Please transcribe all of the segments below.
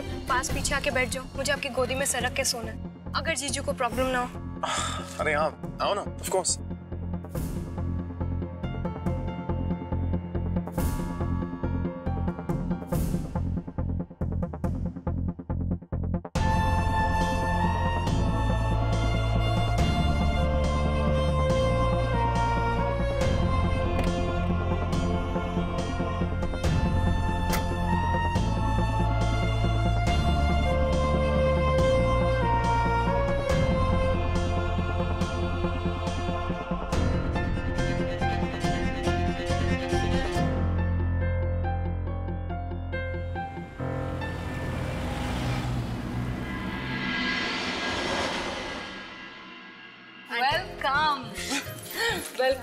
पास पीछे आके बैठ जाओ मुझे आपकी गोदी में सरक के सोना है। अगर जीजू को प्रॉब्लम ना हो। अरे हाँ आओ ना ऑफ़ कोर्स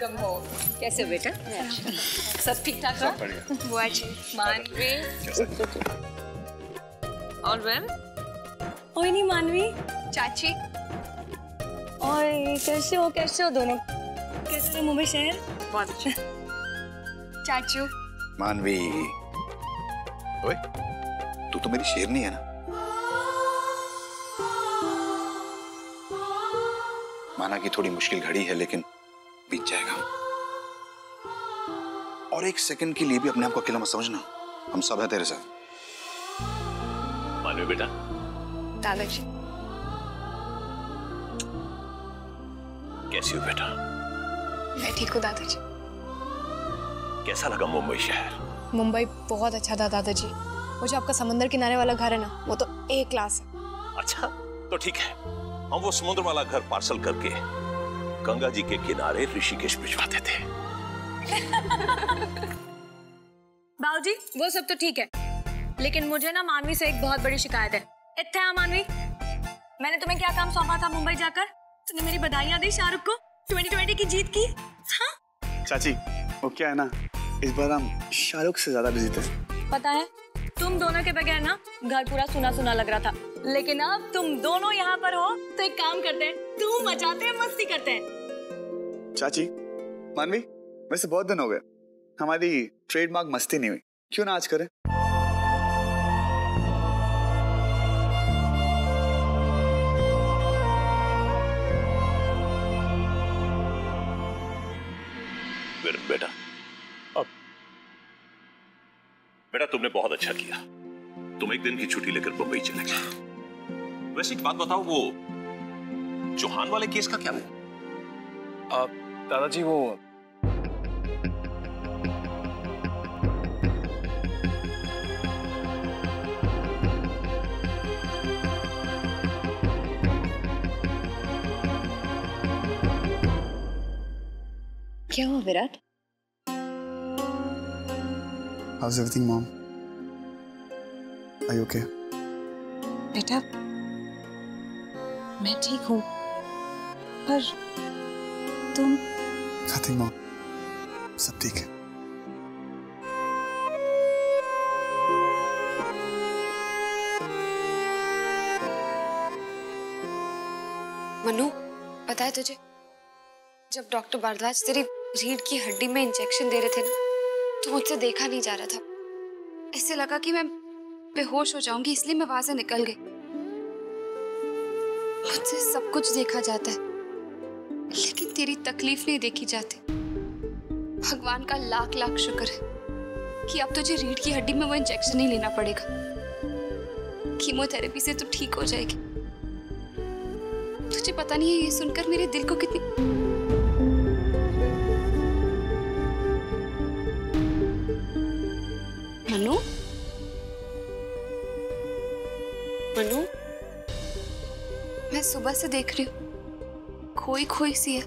वेलकम हो। कैसे हो बेटा? सब ठीक ठाक है? बढ़िया। बुआ जी मानवी? और वेल कोई नहीं मानवी। चाची? और कैसे हो? कैसे हो दोनों? कैसे हो मुंबई शहर बहुत अच्छा। चाचू? मानवी। ओए तू तो मेरी शेरनी है ना? माना कि थोड़ी मुश्किल घड़ी है लेकिन बीत जाएगा। और एक सेकंड के लिए भी अपने आप को अकेला मत समझना। हम सब हैं तेरे साथ। मानवी बेटा? दादाजी। कैसी हो बेटा? मैं ठीक हूँ दादाजी। कैसा लगा मुंबई शहर? मुंबई बहुत अच्छा था दादाजी। वो जो आपका समंदर किनारे वाला घर है ना वो तो ए क्लास है। अच्छा तो ठीक है। हम वो समुद्र वाला घर पार्सल करके गंगा जी के किनारे ऋषिकेश भिजवाते थे। बाबूजी वो सब तो ठीक है लेकिन मुझे ना मानवी से एक बहुत बड़ी शिकायत है। इतने हाँ मानवी। मैंने तुम्हें क्या काम सौंपा था मुंबई जाकर? तुमने मेरी बधाइयाँ दी शाहरुख को 2020 की जीत की। हाँ? चाची वो क्या है ना इस बार हम शाहरुख से ज़्यादा बिज़ी थे। पता है तुम दोनों के बगैर ना घर पूरा सुना सुना लग रहा था। लेकिन अब तुम दोनों यहाँ पर हो तो एक काम करते हैं, तुम मचाते हैं, मस्ती करते हैं। चाची, मानवी वैसे बहुत दिन हो गए। हमारी ट्रेडमार्क मस्ती नहीं हुई। क्यों ना आज करें? तुमने बहुत अच्छा किया। तुम एक दिन की छुट्टी लेकर मुंबई चले गए। वैसे एक बात बताओ वो चौहान वाले केस का क्या हुआ? दादाजी वो क्या हुआ Virat? How's everything, mom? Are you okay? बेटा मैं ठीक हूँ पर तुम Nothing, mom. सब ठीक है मनु पता है तुझे जब डॉक्टर भारद्वाज तेरी रीढ़ की हड्डी में इंजेक्शन दे रहे थे ना तो मुझसे देखा नहीं जा रहा था ऐसे लगा कि मैं बेहोश हो जाऊँगी, इसलिए मैं वहाँ से निकल गई। मुझसे सब कुछ देखा जाता है, लेकिन तेरी तकलीफ़ नहीं देखी जाती। भगवान का लाख लाख शुक्र है कि अब तुझे रीढ़ की हड्डी में वो इंजेक्शन नहीं लेना पड़ेगा। कीमोथेरेपी से तो ठीक हो जाएगी। तुझे पता नहीं है, ये सुनकर मेरे दिल को कितनी सुबह से देख रही हूँ। खोई खोई सी है।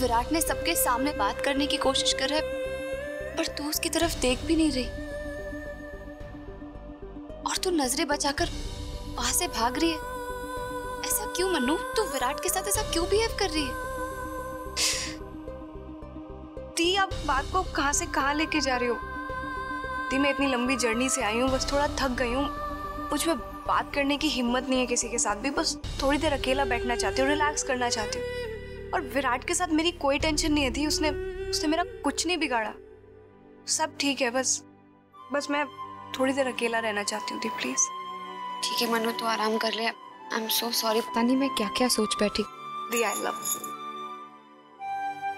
विराट ने सबके सामने बात करने की कोशिश कर रहा है, पर तू उसकी तरफ़ देख भी नहीं रही। और तू नज़रें बचाकर वहाँ से भाग रही है। ऐसा क्यों मनु तू विराट के साथ ऐसा क्यों बिहेव कर रही है? दी आप बात को कहाँ से कहाँ लेके जा रही हो? दी मैं इतनी लंबी जर्नी से आई हूँ, बस थोड़ा थक गई हूँ। मुझमें बात करने की हिम्मत नहीं है किसी के साथ भी। बस थोड़ी देर अकेला बैठना चाहती हूँ रिलैक्स करना चाहती हूँ। और विराट के साथ मेरी कोई टेंशन नहीं थी। उसने उसने मेरा कुछ नहीं बिगाड़ा। सब ठीक है बस। बस मैं थोड़ी देर अकेला रहना चाहती हूँ प्लीज़ ठीक है मनु तो आराम कर ले। आई एम सो सॉरी पता नहीं मैं क्या क्या सोच बैठी। दी I love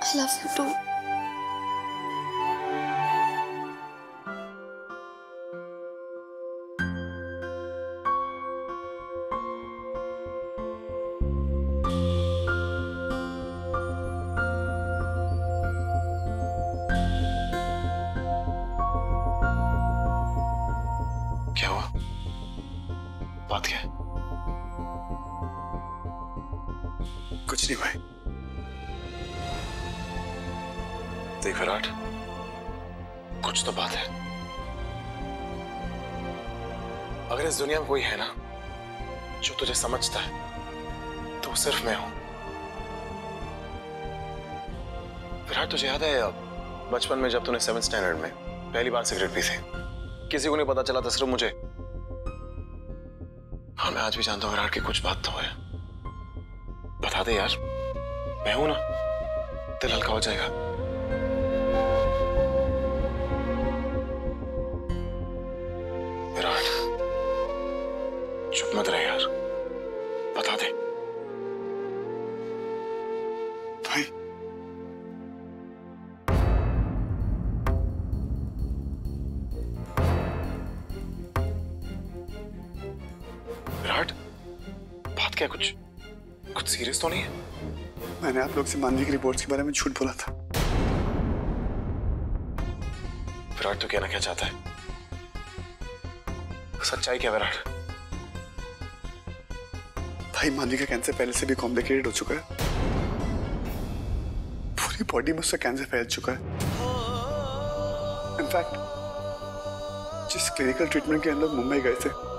I love you too अगर इस दुनिया में कोई है ना, जो तुझे समझता है तो सिर्फ़ मैं हूँ। विराट तुझे याद है, अब बचपन में जब तूने सेवन स्टैंडर्ड में पहली बार सिगरेट पी थी, किसी को नहीं पता चला था, सिर्फ़ मुझे। हाँ मैं आज भी जानता हूँ, विराट की कुछ बात तो है। बता दे यार, मैं हूँ ना, दिल हल्का हो जाएगा। क्या कुछ? कुछ सीरियस तो नहीं है? मैंने आप लोग से मानवी की रिपोर्ट्स के बारे में झूठ बोला था। विराट तो कहना क्या चाहता है? सच्चाई क्या विराट? भाई मानवी का कैंसर पहले से भी कॉम्प्लिकेटेड हो चुका है। पूरी बॉडी में उसका कैंसर फैल चुका है। इनफैक्ट जिस क्लिनिकल ट्रीटमेंट के हम लोग मुंबई गए थे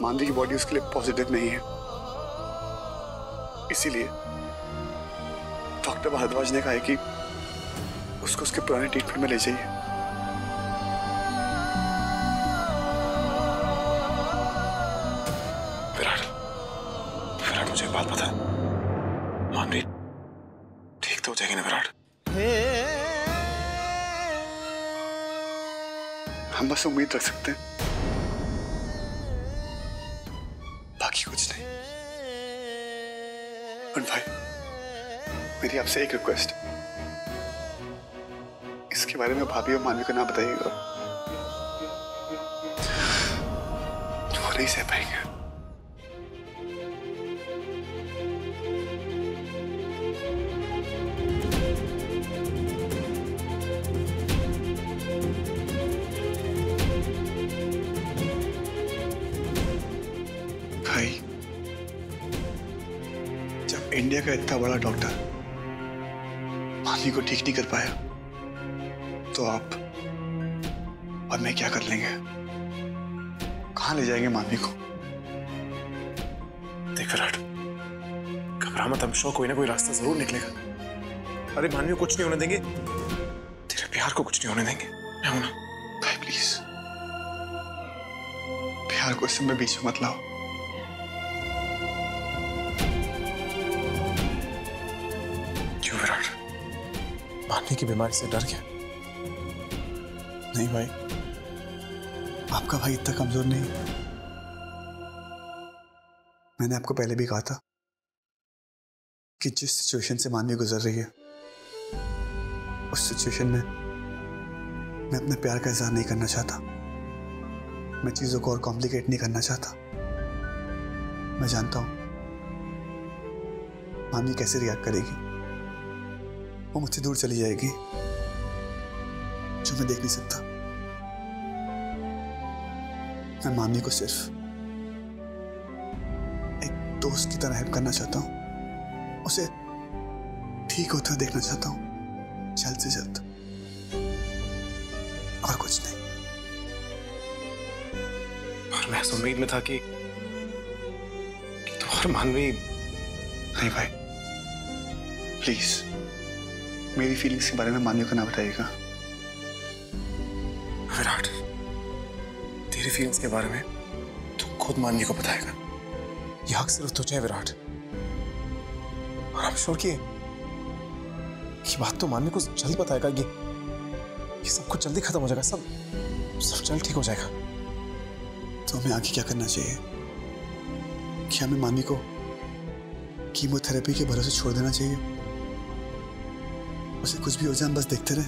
मानवी की बॉडी उसके लिए पॉजिटिव नहीं है। इसीलिए डॉक्टर भारद्वाज ने कहा है कि उसको उसके पुराने ट्रीटमेंट में ले जाइए। मुझे बात बता मानवी, ठीक तो हो जाएगी ना विराट? हम बस उम्मीद रख सकते हैं। आपसे एक रिक्वेस्ट इसके बारे में भाभी और मानवी को ना बताइएगा। वो नहीं सह पाएँगे। इंडिया का इतना बड़ा डॉक्टर मानी को ठीक नहीं कर पाया तो आप और मैं क्या कर लेंगे? कहा ले जाएँगे मामी को? देख विराट घबरा मत हम शो कोई ना कोई रास्ता ज़रूर निकलेगा। अरे मानवी को कुछ नहीं होने देंगे। तेरे प्यार को कुछ नहीं होने देंगे। मैं हूँ ना। भाई प्लीज़ प्यार को इसमें बीच में मत लाओ। मानवी की बीमारी से डर गया। नहीं भाई, आपका भाई इतना कमज़ोर नहीं। मैंने आपको पहले भी कहा था कि जिस सिचुएशन से मानवी गुजर रही है, उस सिचुएशन में मैं अपने प्यार का इजहार नहीं करना चाहता। मैं चीज़ों को और कॉम्प्लिकेट नहीं करना चाहता। मैं जानता हूँ मानवी कैसे रिएक्ट करेगी। वो मुझसे दूर चली जाएगी जो मैं देख नहीं सकता। मैं मामी को सिर्फ़ एक दोस्त की तरह हेल्प करना चाहता हूँ। उसे ठीक होते हुए देखना चाहता हूँ जल्द से जल्द। और कुछ नहीं। और मैं उम्मीद में था कि, कि तुम और मानवी नहीं भाई प्लीज़ मेरी फीलिंग्स के बारे में मानवी को ना बताइएगा। विराट तेरी फीलिंग्स के बारे में तू खुद मानवी को बताएगा। ये हक सिर्फ़ तुझे है विराट। और हम श्योर कि ये बात तो मानवी को जल्द बताएगा ये ये सब कुछ जल्दी खत्म हो जाएगा सब सब जल्द ठीक हो जाएगा। तो हमें आगे क्या करना चाहिए? क्या हमें मानवी को कीमोथेरेपी के भरोसे छोड़ देना चाहिए? उसे कुछ भी हो जाए, हम बस देखते रहे।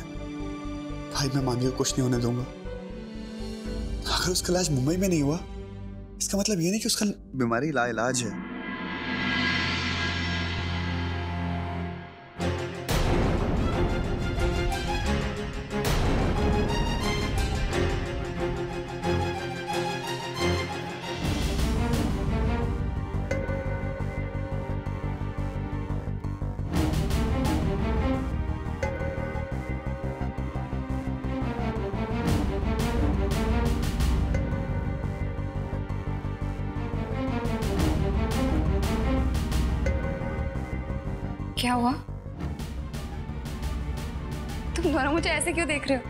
भाई, मैं को कुछ नहीं होने दूँगा। अगर उसका इलाज मुंबई में नहीं हुआ? इसका मतलब ये नहीं कि उसका बीमारी लाइलाज है। तुम दोनों मुझे ऐसे क्यों देख रहे हो?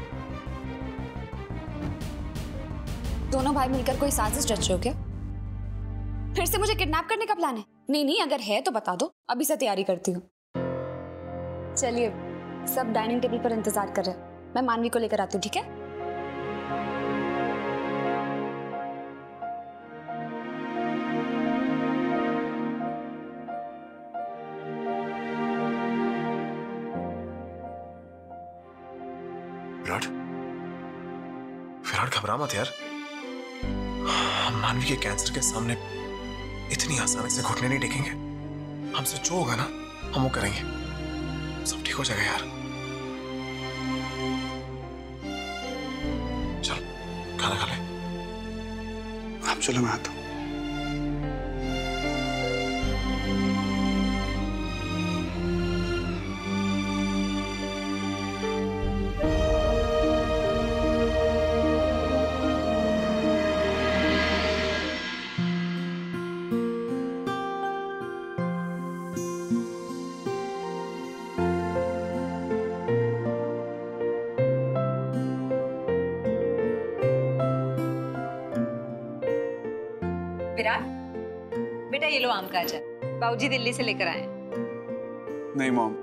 दोनों भाई मिलकर कोई साजिश रच रहे हो क्या? फिर से मुझे किडनैप करने का प्लान है? नहीं नहीं, अगर है तो बता दो। अभी से तैयारी करती हूँ। चलिए, सब डाइनिंग टेबल पर इंतज़ार कर रहे हैं। मैं मानवी को लेकर आती हूँ, ठीक है? घबरा मत यार। मानवी के कैंसर के सामने इतनी आसानी से घुटने नहीं टेकेंगे। हमसे जो होगा ना, हम वो करेंगे। सब ठीक हो जाएगा यार। चल, खाना खा ले। आप चलो मैं आता हूँ। विराट बेटा ये लो आम का अचार। बाबूजी दिल्ली से लेकर आए नहीं मॉम।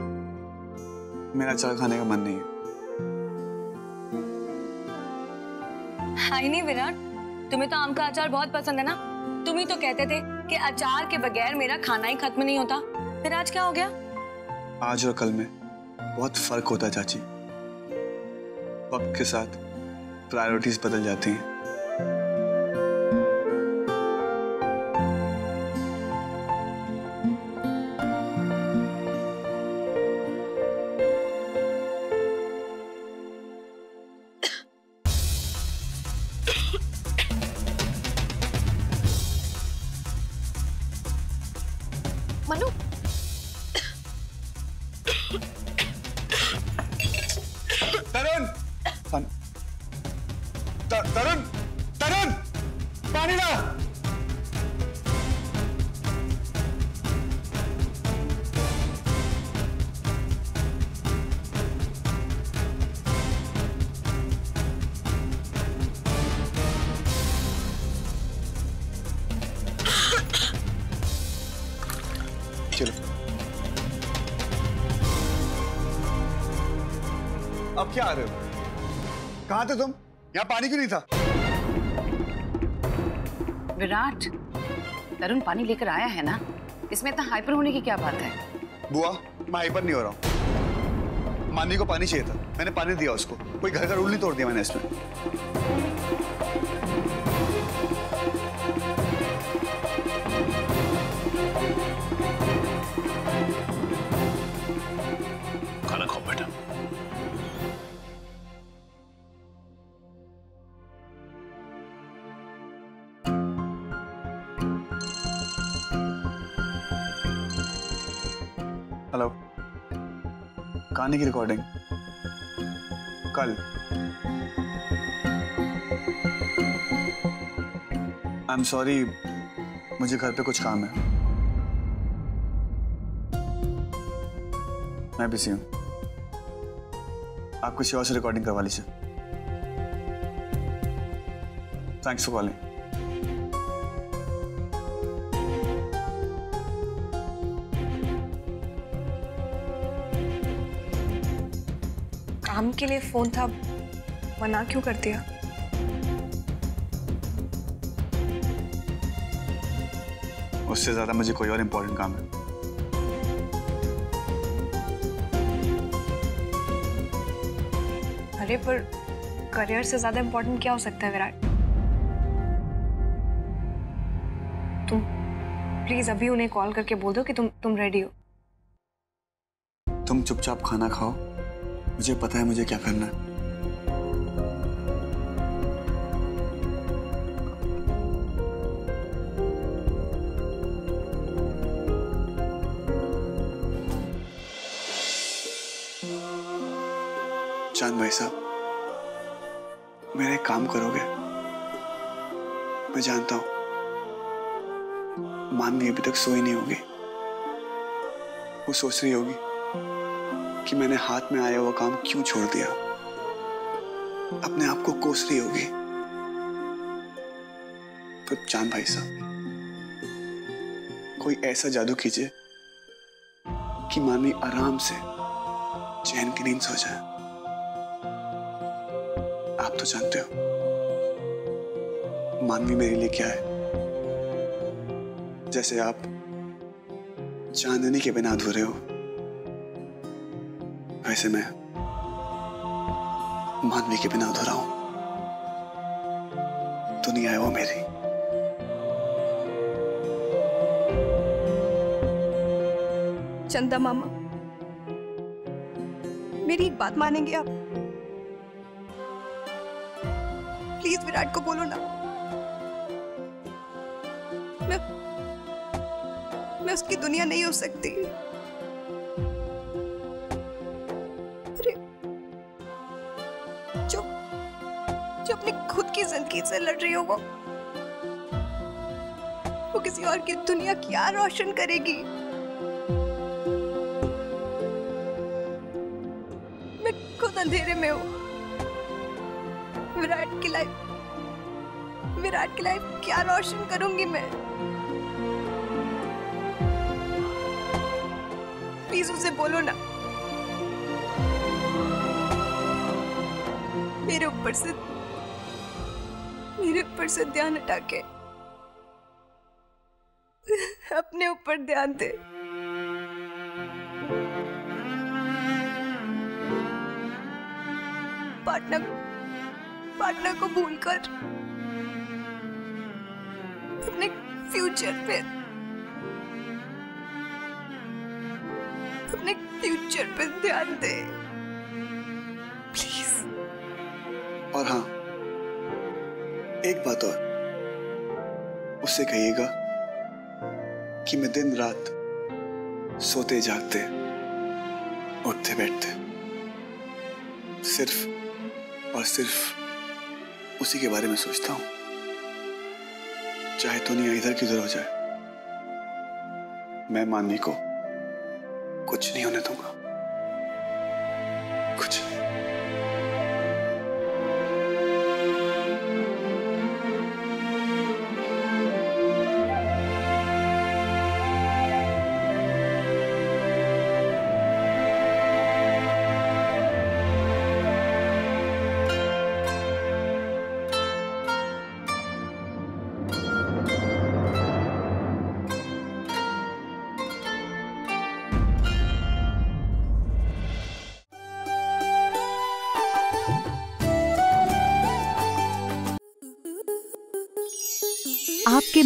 मेरा अचार खाने का मन नहीं है। हाय नहीं विराट तुम्हें तो आम का अचार बहुत पसंद है ना? तुम ही तो कहते थे कि अचार के बगैर मेरा खाना ही खत्म नहीं होता। फिर आज क्या हो गया? आज और कल में बहुत फ़र्क होता है चाची। वक्त के साथ प्रायोरिटीज बदल जाती हैं। क्या आ रहे हो? कहाँ थे तुम? यहाँ पानी क्यों नहीं था? विराट तरुण पानी लेकर आया है ना? इसमें इतना हाइपर होने की क्या बात है? बुआ मैं हाइपर नहीं हो रहा हूँ। मानी को पानी चाहिए था। मैंने पानी दिया उसको। कोई घर का रूल नहीं तोड़ दिया मैंने इसमें। कहानी की रिकॉर्डिंग कल। आई एम सॉरी मुझे घर पे कुछ काम है। मैं बिज़ी हूँ। आप किसी और से रिकॉर्डिंग करवा लीजिए। थैंक्स फॉर कॉलिंग काम के लिए फ़ोन था। मना क्यों कर दिया? उससे ज़्यादा मुझे कोई और इम्पोर्टेंट काम है। अरे पर करियर से ज़्यादा इम्पोर्टेंट क्या हो सकता है विराट? तुम प्लीज़ अभी उन्हें कॉल करके बोल दो कि तुम तुम रेडी हो। तुम चुपचाप खाना खाओ। मुझे पता है मुझे क्या करना है। चाँद भाई साहब, मेरा काम करोगे? मैं जानता हूँ मानवी अभी तक सोई नहीं होगी। वो सोच रही होगी। कि मैंने हाथ में आया हुआ काम क्यों छोड़ दिया? अपने आप को कोस रही होगी। तो चाँद भाई साहब, कोई ऐसा जादू कीजिए कि मानवी आराम से चैन की नींद सो जाए। आप तो जानते हो मानवी मेरे लिए क्या है? जैसे आप चांदनी के बिना अधूरे हो। वैसे मैं मानवी के बिना अधूरा हूँ। दुनिया है वो मेरी। चंदा मामा, मेरी एक बात मानेंगे आप? प्लीज़ विराट को बोलो ना। मैं मैं उसकी दुनिया नहीं हो सकती। खुद से लड़ रही हो वो? वो किसी और की दुनिया क्या रोशन करेगी। मैं खुद अंधेरे में हूँ। विराट की लाइफ विराट की लाइफ क्या रोशन करूँगी मैं? प्लीज़ उसे बोलो ना। मेरे ऊपर से मेरे ऊपर से ध्यान हटा के। अपने ऊपर ध्यान दे। पार्टनर पार्टनर को भूलकर। अपने फ्यूचर पे। अपने फ्यूचर पे ध्यान दे। प्लीज़ और हाँ एक बात और। उससे कहिएगा कि मैं दिन रात सोते जागते, उठते बैठते, सिर्फ़ और सिर्फ़ उसी के बारे में सोचता हूँ। चाहे दुनिया इधर की उधर हो जाए, मैं मानवी को कुछ नहीं होने दूँगा।